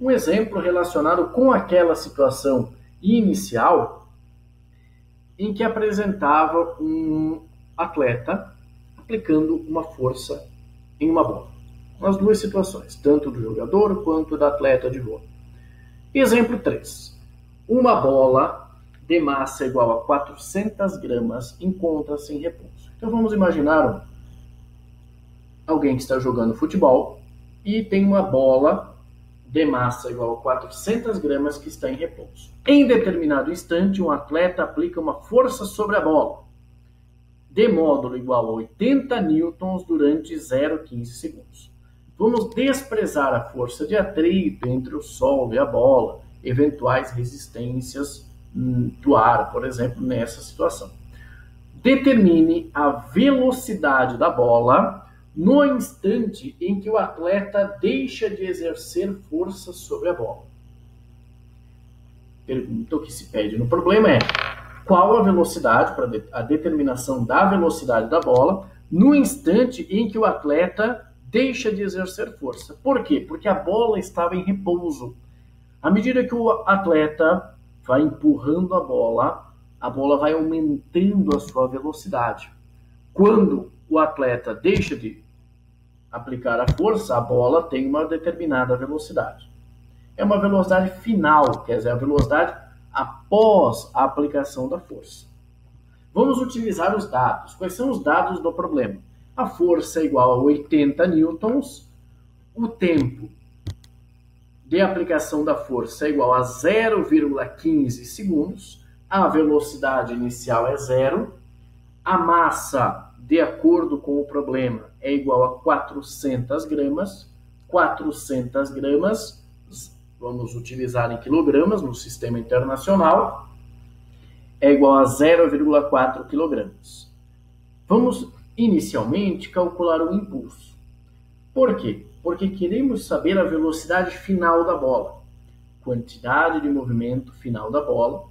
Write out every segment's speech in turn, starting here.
Um exemplo relacionado com aquela situação inicial em que apresentava um atleta aplicando uma força em uma bola. Nas duas situações, tanto do jogador quanto da atleta de vôlei. Exemplo 3. Uma bola de massa igual a 400 gramas encontra-se em repouso. Então vamos imaginar alguém que está jogando futebol e tem uma bola de massa igual a 400 gramas que está em repouso. Em determinado instante, um atleta aplica uma força sobre a bola, de módulo igual a 80 newtons durante 0,15 segundos. Vamos desprezar a força de atrito entre o solo e a bola, eventuais resistências hum, do ar, por exemplo, nessa situação. Determine a velocidade da bola no instante em que o atleta deixa de exercer força sobre a bola. Pergunta que se pede no problema é qual a velocidade, para a determinação da velocidade da bola, no instante em que o atleta deixa de exercer força. Por quê? Porque a bola estava em repouso. À medida que o atleta vai empurrando a bola, a bola vai aumentando a sua velocidade. Quando o atleta deixa de aplicar a força, a bola tem uma determinada velocidade. É uma velocidade final, quer dizer, a velocidade após a aplicação da força. Vamos utilizar os dados. Quais são os dados do problema? A força é igual a 80 newtons, o tempo de aplicação da força é igual a 0,15 segundos, a velocidade inicial é zero, a massa de acordo com o problema, é igual a 400 gramas. 400 gramas, vamos utilizar em quilogramas no sistema internacional, é igual a 0,4 quilogramas. Vamos inicialmente calcular o impulso. Por quê? Porque queremos saber a velocidade final da bola, quantidade de movimento final da bola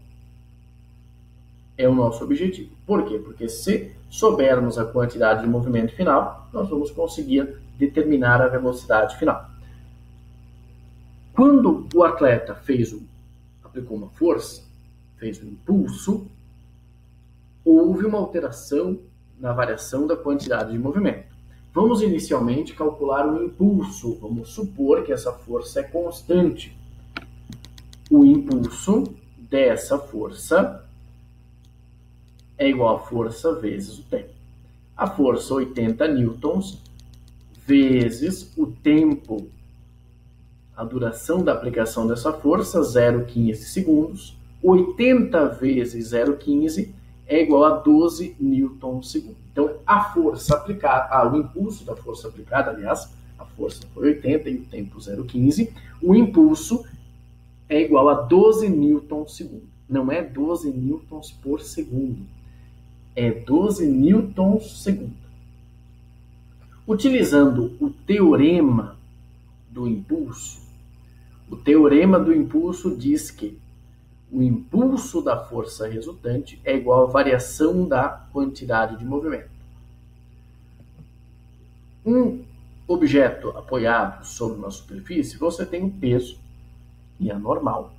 é o nosso objetivo. Por quê? Porque se soubermos a quantidade de movimento final, nós vamos conseguir determinar a velocidade final. Quando o atleta fez aplicou uma força, fez um impulso, houve uma alteração na variação da quantidade de movimento. Vamos inicialmente calcular o impulso. Vamos supor que essa força é constante. O impulso dessa força é igual a força vezes o tempo. A força 80 newtons vezes o tempo, a duração da aplicação dessa força, 0,15 segundos. 80 vezes 0,15 é igual a 12 newtons segundo. Então, a força aplicada, ah, o impulso da força aplicada, aliás, a força foi 80 e o tempo 0,15, o impulso é igual a 12 newtons segundo. Não é 12 newtons por segundo é 12 newtons segundo. Utilizando o teorema do impulso, o teorema do impulso diz que o impulso da força resultante é igual à variação da quantidade de movimento. Um objeto apoiado sobre uma superfície, você tem um peso e é normal.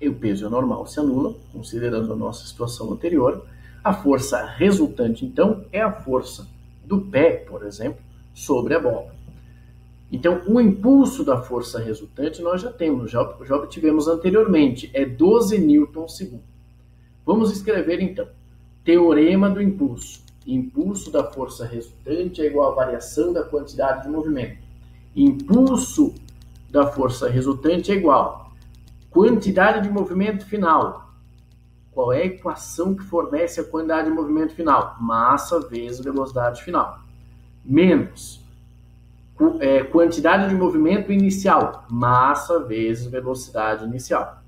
E o peso e a normal se anulam, considerando a nossa situação anterior, a força resultante, então, é a força do pé, por exemplo, sobre a bola. Então, o impulso da força resultante nós já temos, já, já obtivemos anteriormente, é 12 newtons segundo. Vamos escrever então. Teorema do impulso. Impulso da força resultante é igual à variação da quantidade de movimento. Impulso da força resultante é igual quantidade de movimento final qual é a equação que fornece a quantidade de movimento final? Massa vezes velocidade final. Menos é, quantidade de movimento inicial. Massa vezes velocidade inicial.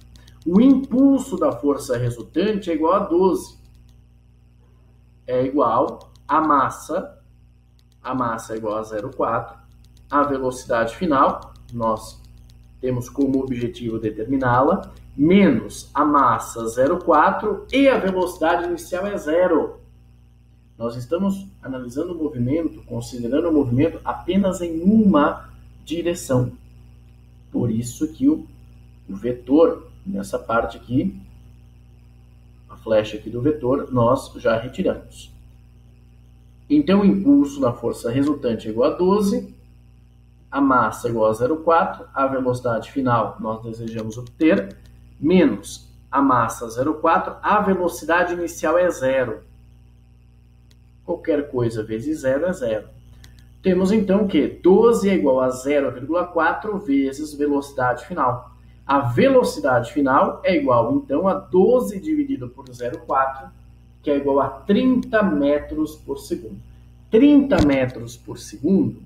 O impulso da força resultante é igual a 12. É igual a massa. A massa é igual a 0,4. A velocidade final, nós temos como objetivo determiná-la, menos a massa 0,4 e a velocidade inicial é zero. Nós estamos analisando o movimento, considerando o movimento apenas em uma direção. Por isso que o, o vetor, nessa parte aqui, a flecha aqui do vetor, nós já retiramos. Então, o impulso na força resultante é igual a 12, a massa é igual a 0,4, a velocidade final nós desejamos obter, menos a massa 0,4, a velocidade inicial é zero. Qualquer coisa vezes zero é zero. Temos então que 12 é igual a 0,4 vezes velocidade final. A velocidade final é igual então a 12 dividido por 0,4, que é igual a 30 metros por segundo. 30 metros por segundo,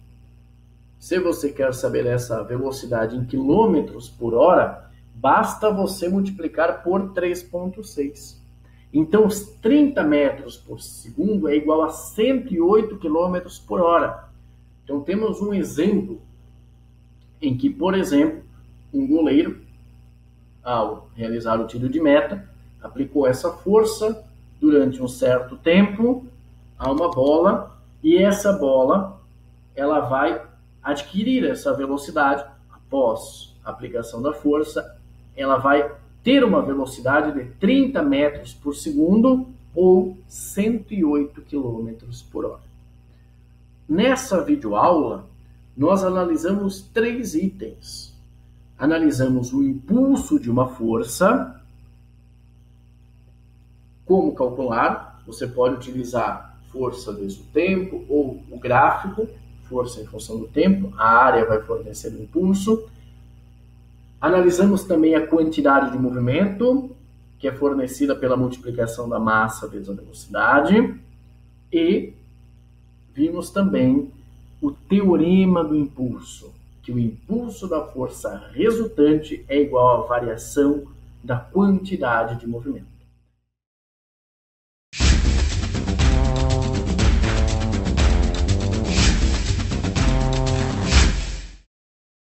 se você quer saber essa velocidade em quilômetros por hora, basta você multiplicar por 3,6. Então, os 30 metros por segundo é igual a 108 quilômetros por hora. Então, temos um exemplo em que, por exemplo, um goleiro, ao realizar o tiro de meta, aplicou essa força durante um certo tempo a uma bola e essa bola ela vai adquirir essa velocidade após a aplicação da força ela vai ter uma velocidade de 30 metros por segundo ou 108 quilômetros por hora. Nessa videoaula, nós analisamos três itens. Analisamos o impulso de uma força, como calcular, você pode utilizar força vezes o tempo ou o gráfico, força em função do tempo, a área vai fornecer o impulso. Analisamos também a quantidade de movimento, que é fornecida pela multiplicação da massa vezes a velocidade. E vimos também o teorema do impulso, que o impulso da força resultante é igual à variação da quantidade de movimento.